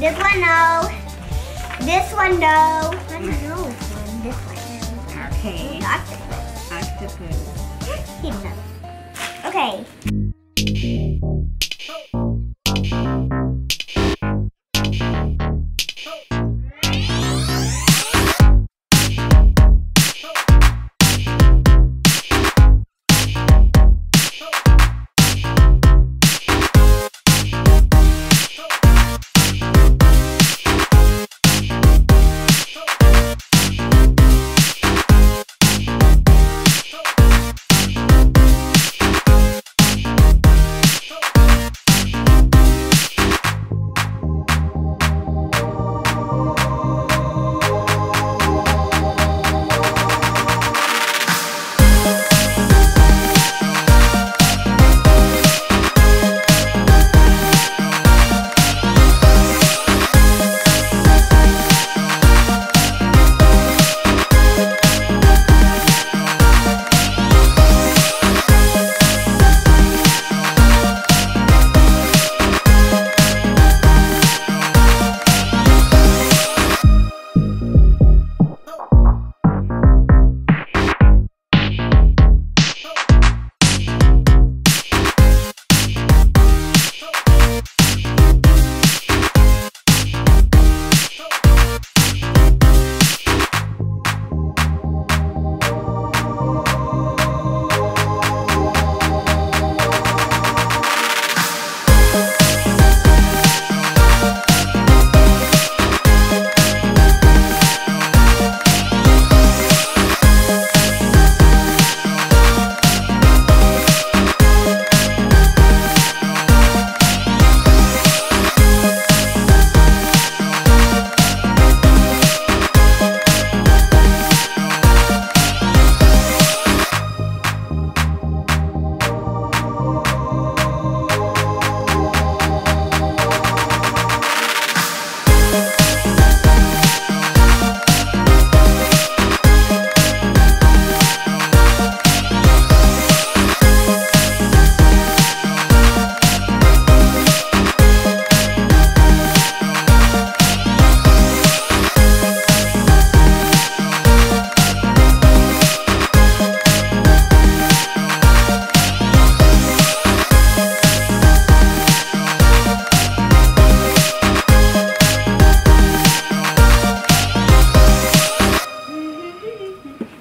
This one, no. This one, no. I don't know this one. This one. Okay. Octopus. Octopus. Okay.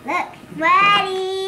Look, ready.